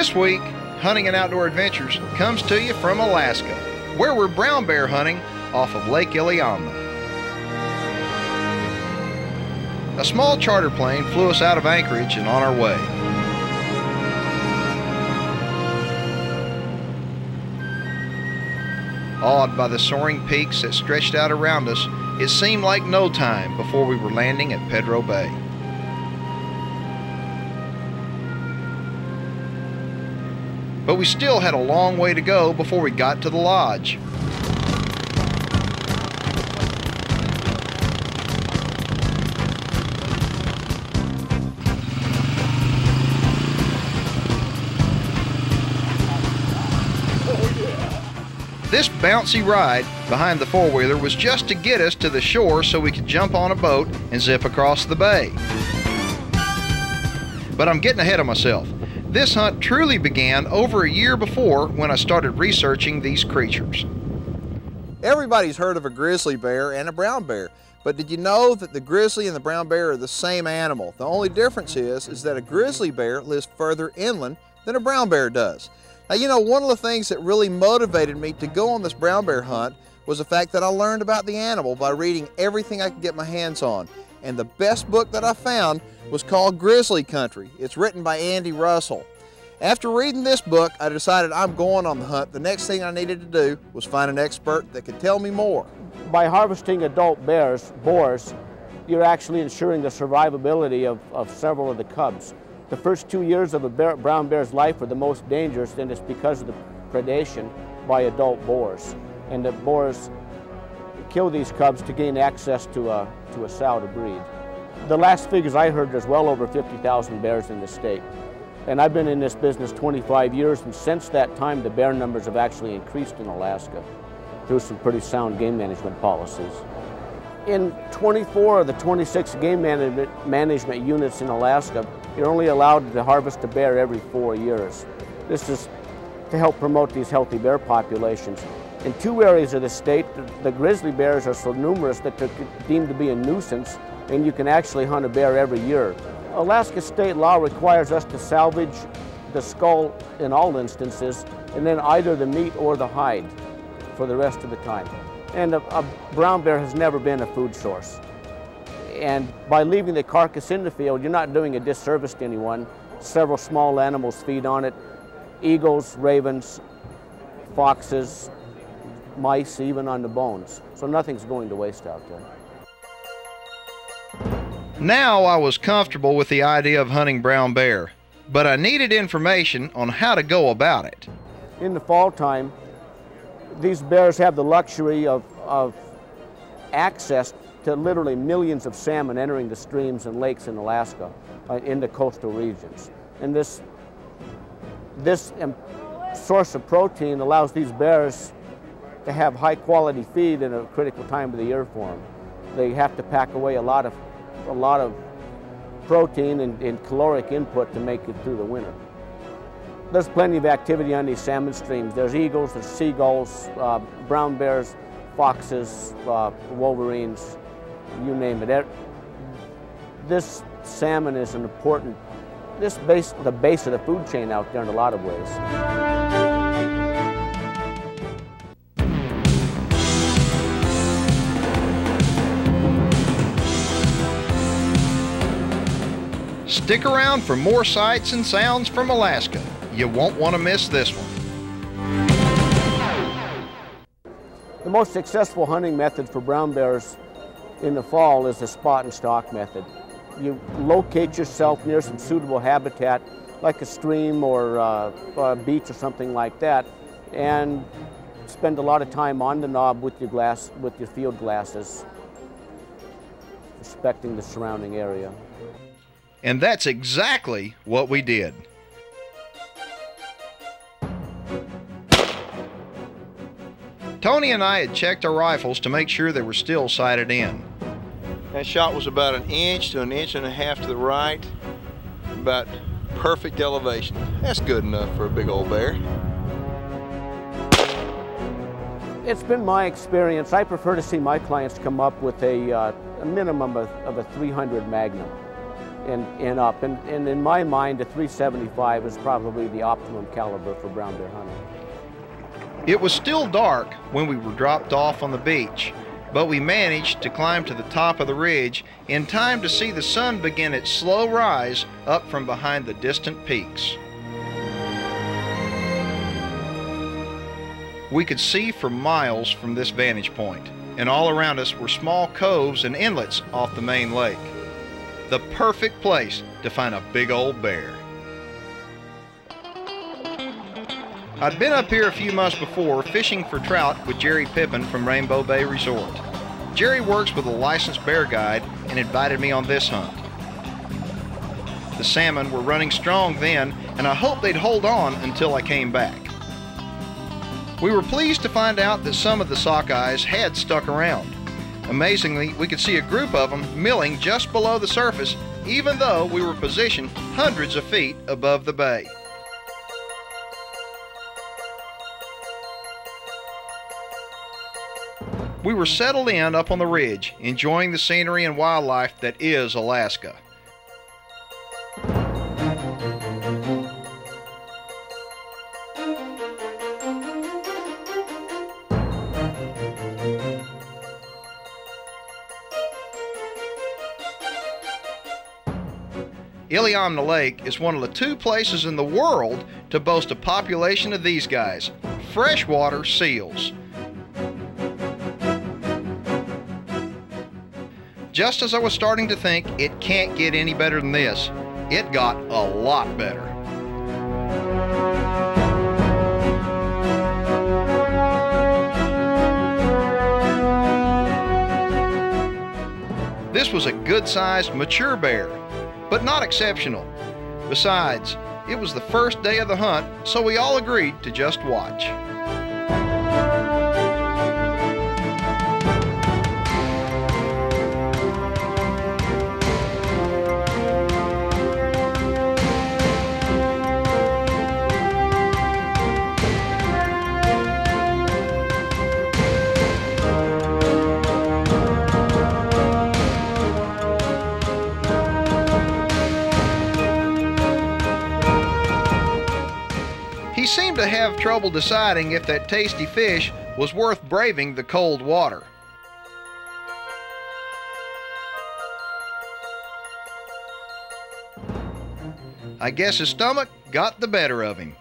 This week, Hunting and Outdoor Adventures comes to you from Alaska, where we're brown bear hunting off of Lake Iliamna. A small charter plane flew us out of Anchorage and on our way. Awed by the soaring peaks that stretched out around us, it seemed like no time before we were landing at Pedro Bay. But we still had a long way to go before we got to the lodge. This bouncy ride behind the four wheeler was just to get us to the shore so we could jump on a boat and zip across the bay. But I'm getting ahead of myself. This hunt truly began over a year before when I started researching these creatures. Everybody's heard of a grizzly bear and a brown bear, but did you know that the grizzly and the brown bear are the same animal? The only difference is, is that a grizzly bear lives further inland than a brown bear does. Now, you know, one of the things that really motivated me to go on this brown bear hunt was the fact that I learned about the animal by reading everything I could get my hands on. And the best book that I found was called Grizzly Country. It's written by Andy Russell. After reading this book, I decided I'm going on the hunt. The next thing I needed to do was find an expert that could tell me more. By harvesting adult bears, boars, you're actually ensuring the survivability of, of several of the cubs. The first two years of a bear, brown bear's life are the most dangerous, and it's because of the predation by adult boars. And the boars kill these cubs to gain access to a, to a sow to breed. The last figures I heard, there's well over 50,000 bears in the state. And I've been in this business 25 years, and since that time, the bear numbers have actually increased in Alaska through some pretty sound game management policies. In 24 of the 26 game management, management units in Alaska, you're only allowed to harvest a bear every four years. This is to help promote these healthy bear populations. In two areas of the state, the grizzly bears are so numerous that they're deemed to be a nuisance, and you can actually hunt a bear every year. Alaska state law requires us to salvage the skull in all instances, and then either the meat or the hide for the rest of the time. And a, a brown bear has never been a food source. And by leaving the carcass in the field, you're not doing a disservice to anyone. Several small animals feed on it eagles, ravens, foxes, mice, even on the bones. So nothing's going to waste out there. Now I was comfortable with the idea of hunting brown bear, but I needed information on how to go about it. In the fall time, these bears have the luxury of, of access to literally millions of salmon entering the streams and lakes in Alaska uh, in the coastal regions. And this, this um, source of protein allows these bears to have high quality feed in a critical time of the year for them. They have to pack away a lot of, a lot of protein and, and caloric input to make it through the winter. There's plenty of activity on these salmon streams. There's eagles, there's seagulls, uh, brown bears, foxes, uh, wolverines, you name it. This salmon is an important, this base, the base of the food chain out there in a lot of ways. Stick around for more sights and sounds from Alaska. You won't want to miss this one. The most successful hunting method for brown bears in the fall is the spot and stalk method. You locate yourself near some suitable habitat, like a stream or uh, a beach or something like that, and spend a lot of time on the knob with your glass, with your field glasses, inspecting the surrounding area. And that's exactly what we did. Tony and I had checked our rifles to make sure they were still sighted in. That shot was about an inch to an inch and a half to the right, about perfect elevation. That's good enough for a big old bear. It's been my experience. I prefer to see my clients come up with a, uh, a minimum of, of a 300 Magnum. And, and up. And, and in my mind, a 375 is probably the optimum caliber for brown bear hunting. It was still dark when we were dropped off on the beach, but we managed to climb to the top of the ridge in time to see the sun begin its slow rise up from behind the distant peaks. We could see for miles from this vantage point, and all around us were small coves and inlets off the main lake. The perfect place to find a big old bear. I'd been up here a few months before fishing for trout with Jerry Pippin from Rainbow Bay Resort. Jerry works with a licensed bear guide and invited me on this hunt. The salmon were running strong then, and I hoped they'd hold on until I came back. We were pleased to find out that some of the sockeyes had stuck around. Amazingly, we could see a group of them milling just below the surface, even though we were positioned hundreds of feet above the bay. We were settled in up on the ridge, enjoying the scenery and wildlife that is Alaska. Iliamna Lake is one of the two places in the world to boast a population of these guys, freshwater seals. Just as I was starting to think it can't get any better than this, it got a lot better. This was a good sized mature bear, but not exceptional. Besides, it was the first day of the hunt, so we all agreed to just watch. Seemed to have trouble deciding if that tasty fish was worth braving the cold water. I guess his stomach got the better of him.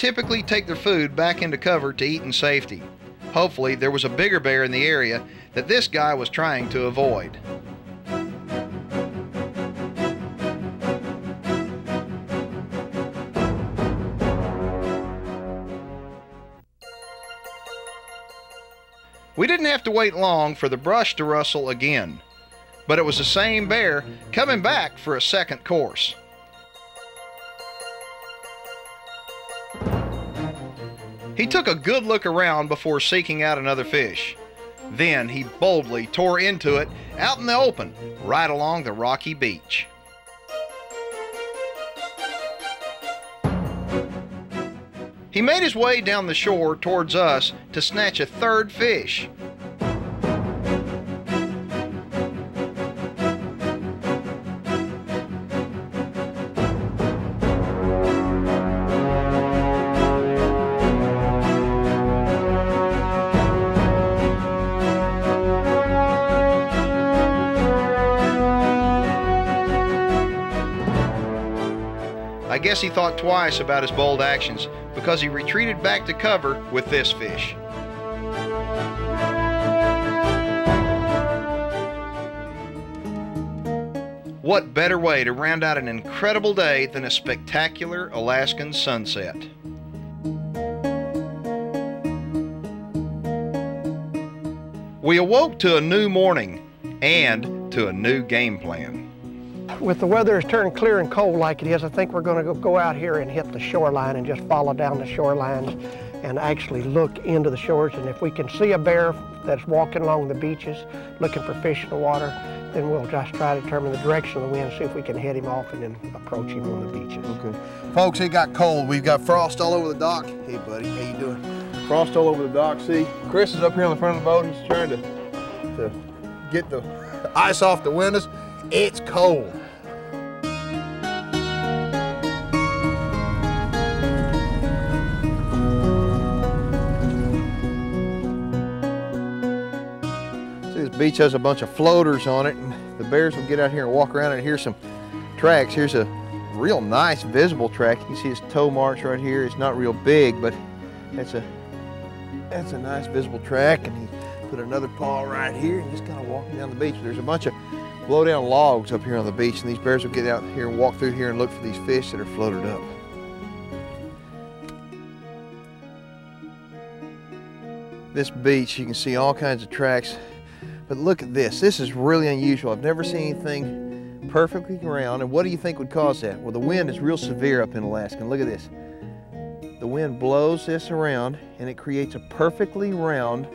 Typically take their food back into cover to eat in safety. Hopefully, there was a bigger bear in the area that this guy was trying to avoid. We didn't have to wait long for the brush to rustle again, but it was the same bear coming back for a second course. He took a good look around before seeking out another fish. Then he boldly tore into it out in the open, right along the rocky beach. He made his way down the shore towards us to snatch a third fish. I guess he thought twice about his bold actions because he retreated back to cover with this fish. What better way to round out an incredible day than a spectacular Alaskan sunset? We awoke to a new morning and to a new game plan. With the weather turned clear and cold like it is, I think we're going to go out here and hit the shoreline and just follow down the shorelines and actually look into the shores. And if we can see a bear that's walking along the beaches looking for fish in the water, then we'll just try to determine the direction of the wind, see if we can head him off and then approach him on the beaches. Okay. Folks, it got cold. We've got frost all over the dock. Hey, buddy, how you doing? Frost all over the dock. See, Chris is up here on the front of the boat. He's trying to, to get the ice off the windows. It's cold. Beach has a bunch of floaters on it, and the bears will get out here and walk around and here's some tracks. Here's a real nice visible track. You can see his toe marks right here. It's not real big, but that's a that's a nice visible track. And he put another paw right here and just kind of walking down the beach. There's a bunch of blow down logs up here on the beach, and these bears will get out here and walk through here and look for these fish that are floated up. This beach, you can see all kinds of tracks, but look at this. This is really unusual. I've never seen anything perfectly round. And what do you think would cause that? Well, the wind is real severe up in Alaska. And look at this. The wind blows this around and it creates a perfectly round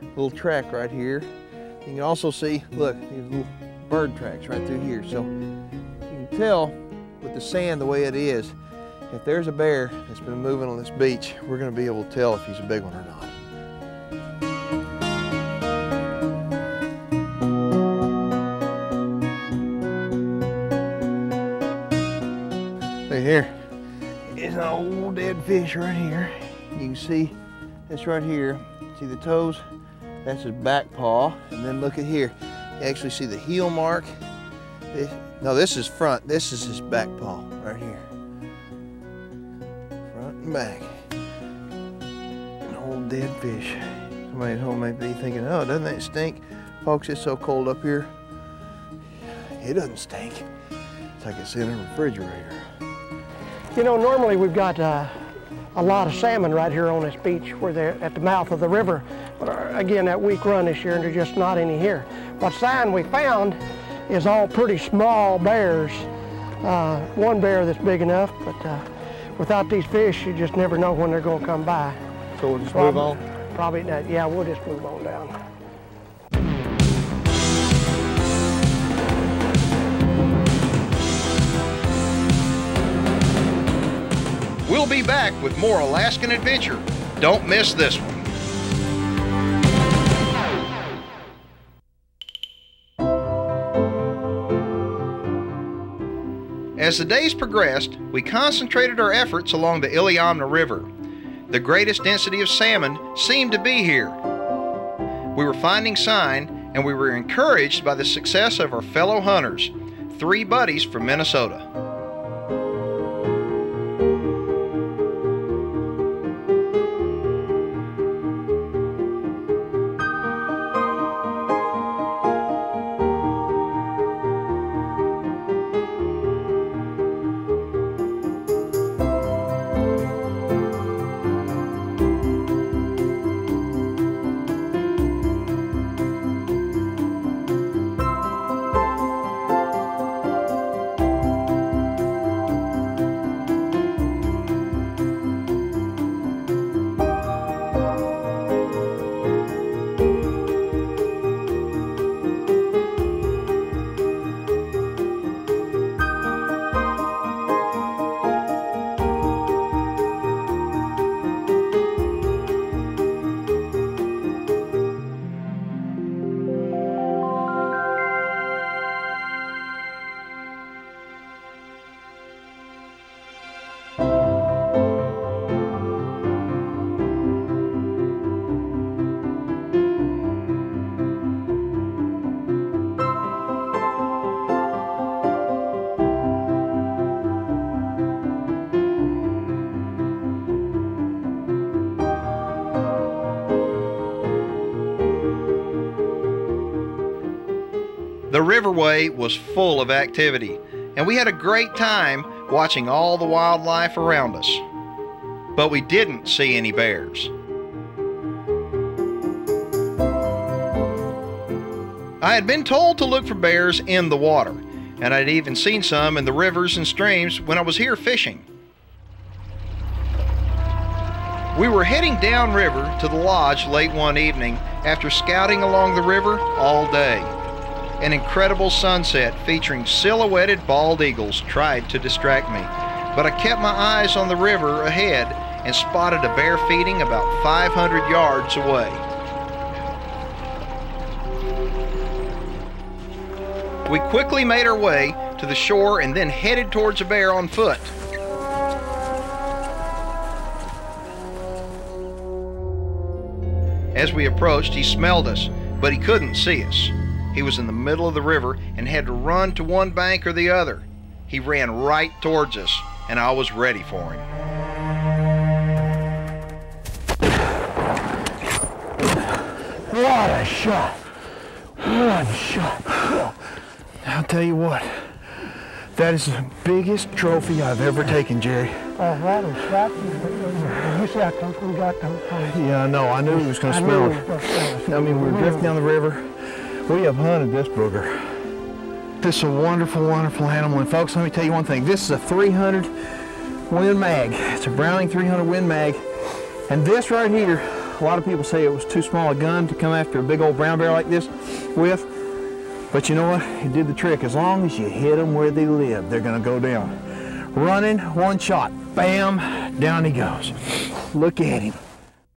little track right here. You can also see, look, these little bird tracks right through here. So you can tell with the sand the way it is, if there's a bear that's been moving on this beach, we're gonna be able to tell if he's a big one or not. Fish right here. You can see this right here. See the toes? That's his back paw. And then look at here. You actually see the heel mark. This, no, this is front. This is his back paw right here. Front and back. An old dead fish. Somebody at home may be thinking, oh, doesn't that stink? Folks, it's so cold up here. It doesn't stink. It's like it's in a refrigerator. You know, normally we've got uh, a lot of salmon right here on this beach where they're at the mouth of the river. But uh, again, that weak run this year, and there's just not any here. What sign we found is all pretty small bears. Uh, one bear that's big enough, but uh, without these fish, you just never know when they're going to come by. So we'll just Prob- move on? Probably not. Yeah, we'll just move on down. We'll be back with more Alaskan adventure. Don't miss this one. As the days progressed, we concentrated our efforts along the Iliamna River. The greatest density of salmon seemed to be here. We were finding sign and we were encouraged by the success of our fellow hunters, three buddies from Minnesota. The riverway was full of activity, and we had a great time watching all the wildlife around us. But we didn't see any bears. I had been told to look for bears in the water, and I'd even seen some in the rivers and streams when I was here fishing. We were heading downriver to the lodge late one evening after scouting along the river all day. An incredible sunset featuring silhouetted bald eagles tried to distract me, but I kept my eyes on the river ahead and spotted a bear feeding about 500 yards away. We quickly made our way to the shore and then headed towards a bear on foot. As we approached, he smelled us, but he couldn't see us. He was in the middle of the river and had to run to one bank or the other. He ran right towards us, and I was ready for him. What a shot! What a shot! I'll tell you what, that is the biggest trophy I've ever taken, Jerry. Uh, that was that. You see how close we got to Yeah, I know. I knew he was going to I smell knew he was gonna smell it. I mean, we were drifting down the river. We have hunted this booger. This is a wonderful, wonderful animal. And folks, let me tell you one thing. This is a 300 Win Mag. It's a Browning 300 Win Mag. And this right here, a lot of people say it was too small a gun to come after a big old brown bear like this with. But you know what? It did the trick. As long as you hit them where they live, they're going to go down. Running, one shot, bam, down he goes. Look at him.